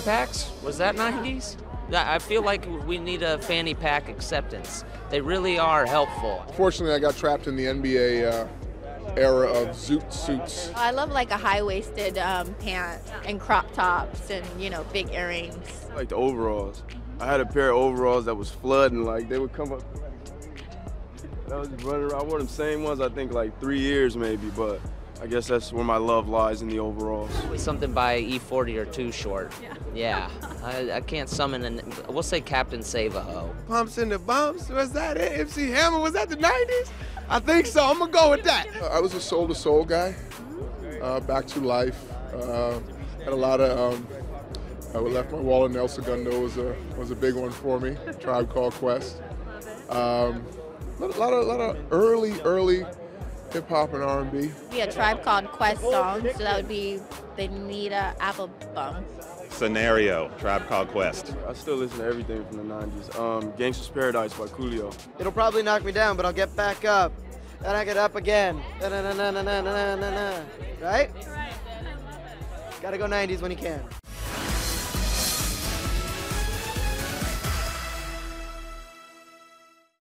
fanny packs? Was that 90s? I feel like we need a fanny pack acceptance. They really are helpful. Fortunately, I got trapped in the NBA uh, era of zoot suits. I love like a high-waisted um, pant and crop tops and you know big earrings. Like the overalls. I had a pair of overalls that was flooding. Like they would come up. I was running around. I wore them same ones. I think like three years maybe, but I guess that's where my love lies in the overalls. Something by E40 or too short. Yeah. I, I can't summon an. We'll say Captain Save a Ho. Pumps in the bumps. Was that it? MC Hammer? Was that the 90s? I think so. I'm gonna go with that. Uh, I was a Soul II Soul guy, uh, back to life. Uh, had a lot of. Um, I left my Wallet in El Segundo was a was a big one for me. Tribe Called Quest. Um, a lot of a lot of early early hip hop and R and B. Yeah, Tribe Called Quest song. So that would be the Nita album. Scenario, Tribe Called Quest. I still listen to everything from the 90s. Um, Gangsta's Paradise by Coolio. It'll probably knock me down, but I'll get back up. Then I get up again. Right? Gotta go 90s when you can.